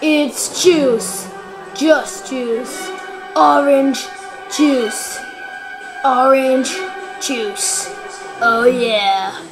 It's juice. Just juice. Orange juice. Orange juice. Oh yeah.